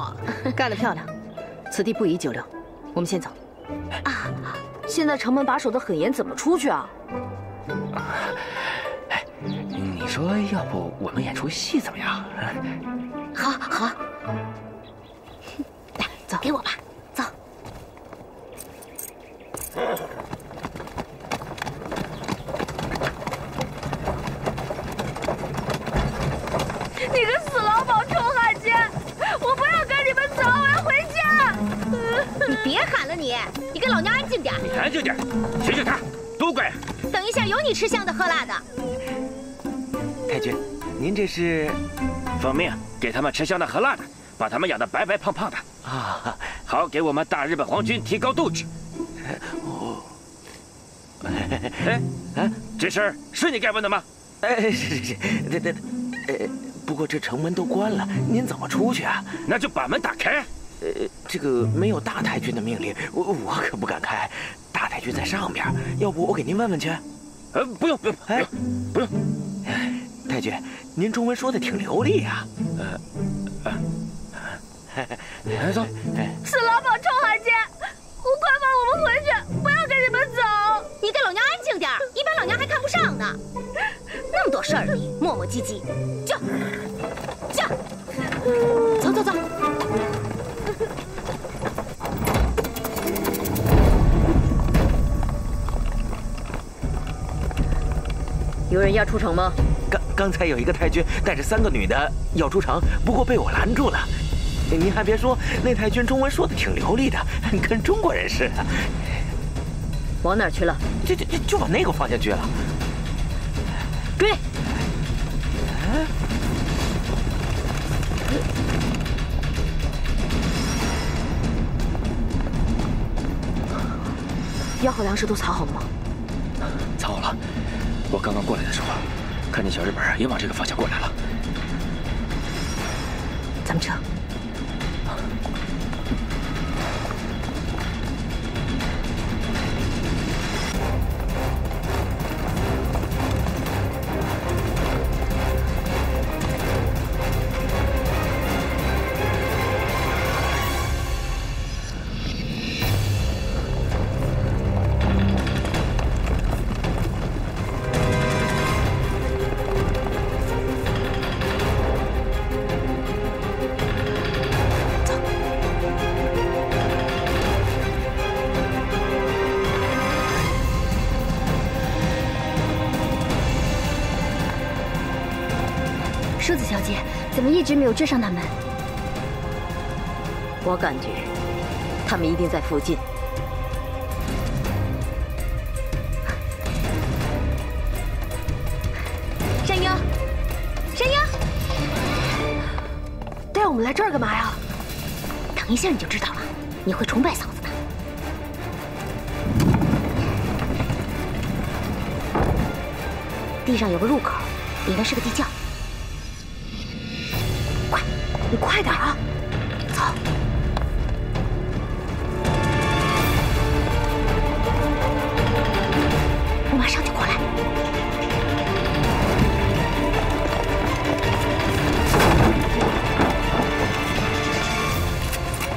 了，干得漂亮！此地不宜久留，我们先走。啊，现在城门把守得很严，怎么出去啊？哎，你说要不我们演出戏怎么样？好，好。来，走，给我吧，走。你个死老鸨臭汉奸！我不要跟你们走，我要回家。你别喊了，你，你跟老娘安静点。你安静点，醒醒他，都怪。等一下，有你吃香的喝辣的。太君，您这是奉命给他们吃香的喝辣的，把他们养得白白胖胖的啊，好给我们大日本皇军提高斗志。哦，哎，哎，这事儿是你该问的吗？哎，是是是，对对，呃，不过这城门都关了，您怎么出去啊？那就把门打开。呃，这个没有大太君的命令，我我可不敢开。大太君在上边，要不我给您问问去？呃，不用不用，哎，不用。太君，您中文说的挺流利啊。呃，来走。死老鸨臭汉奸，快放我们回去，不要跟你们走。你给老娘安静点，一般老娘还看不上呢。那么多事儿，你磨磨唧唧，叫叫，有人要出城吗？刚刚才有一个太君带着三个女的要出城，不过被我拦住了。您还别说，那太君中文说的挺流利的，跟中国人似的。往哪儿去了？就就就就往那个方向去了。给。药和粮食都藏好了吗？藏好了。我刚刚过来的时候，看见小日本也往这个方向过来了。咱们撤。淑子小姐，怎么一直没有追上他们？我感觉他们一定在附近。山鹰，山鹰，带我们来这儿干嘛呀？等一下你就知道了，你会崇拜嫂子的。地上有个入口，里面是个地窖。你快点啊！走。我马上就过来。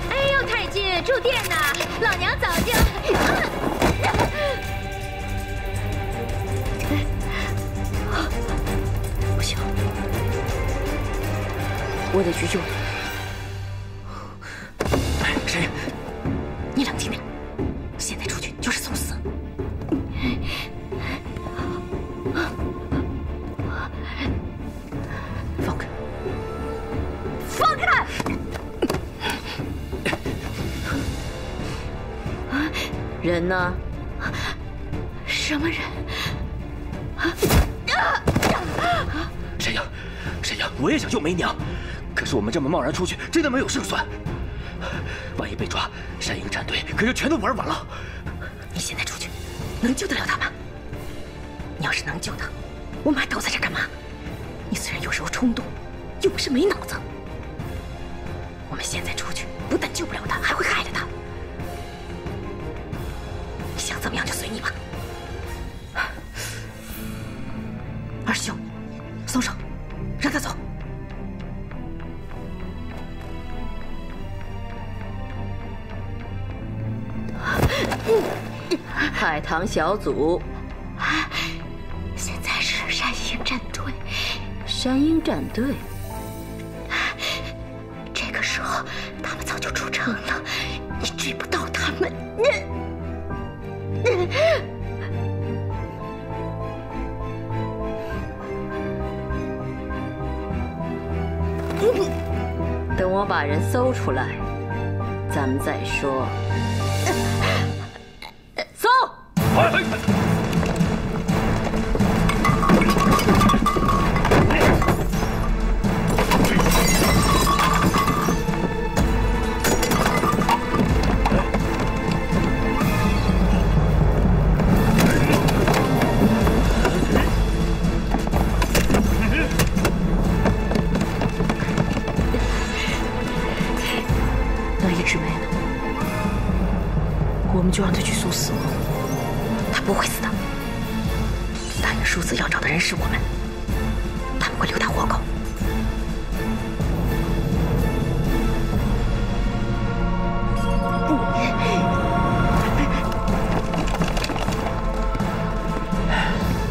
哎呦，太君住店呢，老娘早就……我得去救你。谁？你冷静点，现在出去就是送死。放开！放开！人呢？什么人？沈阳，沈阳，我也想救梅娘，可是我们这么贸然出去，真的没有胜算。万一被抓，山鹰战队可就全都玩完了。你现在出去，能救得了他吗？你要是能救他，我们还等在这干嘛？你虽然有时候冲动，又不是没脑子。我们现在出去，不但救不了他，还会害了他。你想怎么样就随你吧。二兄，海棠小组，现在是山鹰战队，山鹰战队。这个时候他们早就出城了，你追不到他们。等我把人搜出来，咱们再说。是我们，他们会留他活口。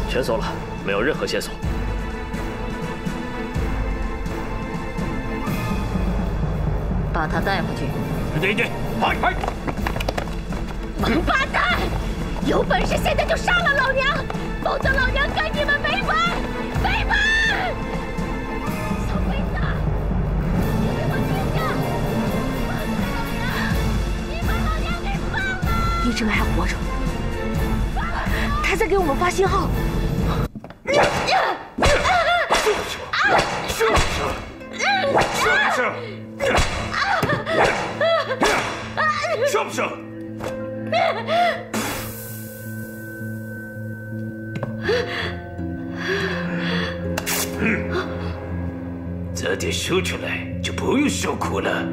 全搜了，没有任何线索。把他带回去。对对，快快！王八蛋！有本事现在就杀了老娘，否则老娘跟你们没完！没完！小鬼子，你给我听着！放开老娘！你把老娘给放了！一直梅还活着，他在给我们发信号。是不是？早点说出来，就不用受苦了。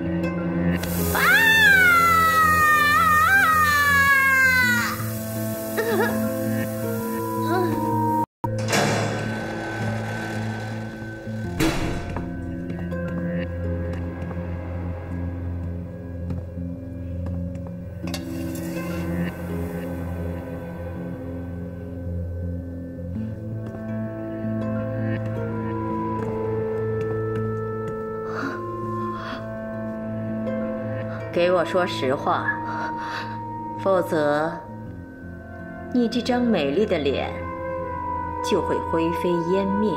给我说实话，否则你这张美丽的脸就会灰飞烟灭，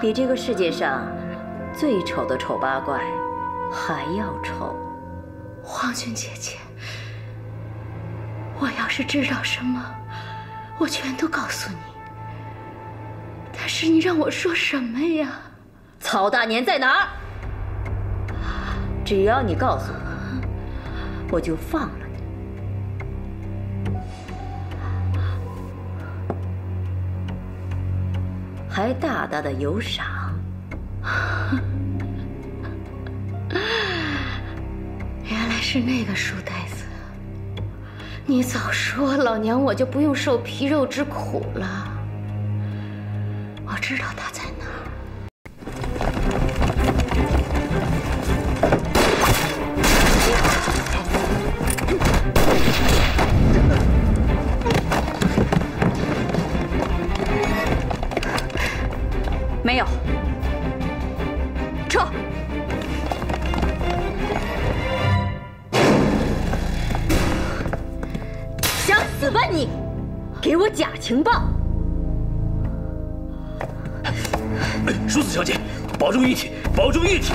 比这个世界上最丑的丑八怪还要丑。皇军姐姐，我要是知道什么，我全都告诉你。但是你让我说什么呀？曹大年在哪儿？只要你告诉我，我就放了你，还大大的有赏。原来是那个书呆子。你早说，老娘我就不用受皮肉之苦了。我知道他在淑子小姐，保重玉体，保重玉体！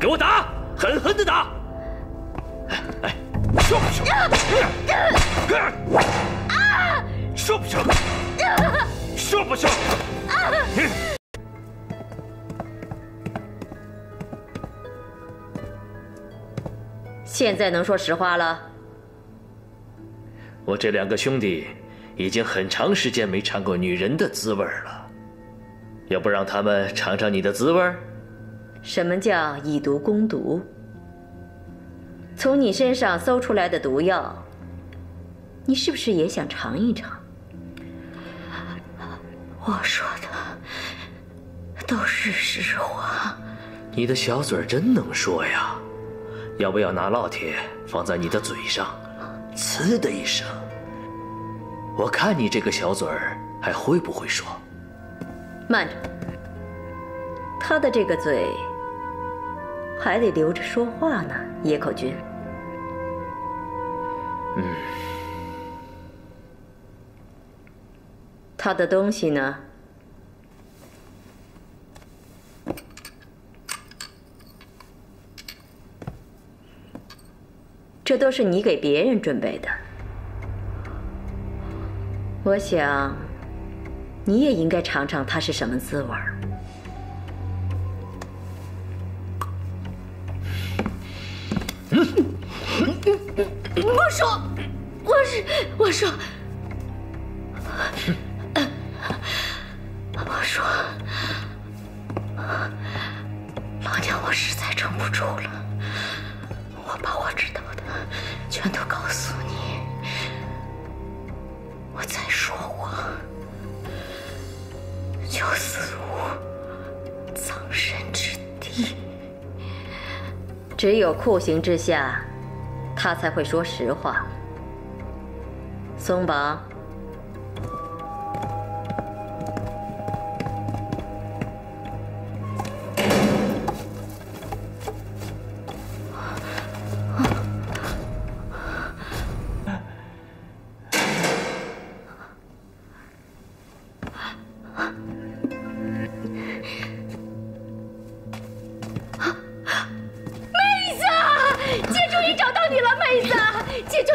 给我打，狠狠的打！哎，说不说？说不说？说不说？现在能说实话了？我这两个兄弟已经很长时间没尝过女人的滋味了，要不让他们尝尝你的滋味？什么叫以毒攻毒？从你身上搜出来的毒药，你是不是也想尝一尝？我说的都是实话。你的小嘴儿真能说呀！要不要拿烙铁放在你的嘴上，呲的一声。我看你这个小嘴儿还会不会说？慢着，他的这个嘴还得留着说话呢，野口君。嗯，他的东西呢？这都是你给别人准备的，我想你也应该尝尝它是什么滋味儿。我说，我是我说，我说，老娘我实在撑不住了，我把我知道的全都告诉只有酷刑之下，他才会说实话。松绑。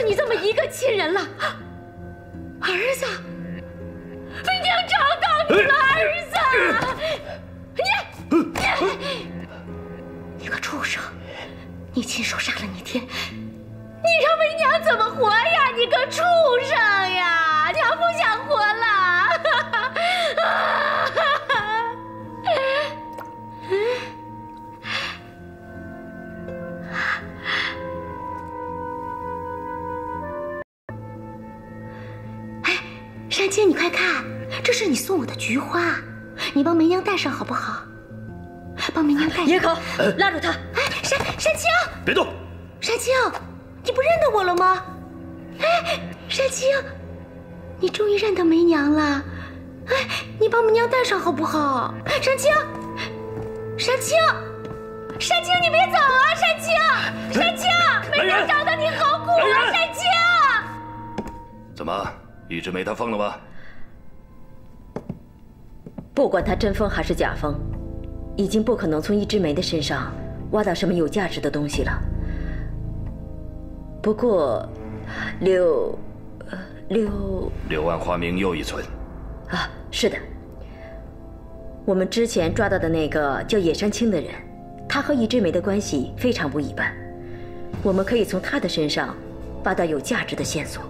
你这么一个亲人了。儿子，飞娘找到你了，儿子，你你你个畜生，你亲手杀你帮梅娘戴上好不好？帮梅娘戴上。野口，拉住他！哎，山山青，别动！山青，你不认得我了吗？哎，山青，你终于认得梅娘了。哎，你帮梅娘戴上好不好？山青，山青，山青，你别走啊！山青，山青，梅娘找的你好苦啊！山青。怎么，一直没他放了吗？不管他真疯还是假疯，已经不可能从一枝梅的身上挖到什么有价值的东西了。不过，柳，呃，柳柳暗花明又一村。啊，是的。我们之前抓到的那个叫野山青的人，他和一枝梅的关系非常不一般。我们可以从他的身上挖到有价值的线索。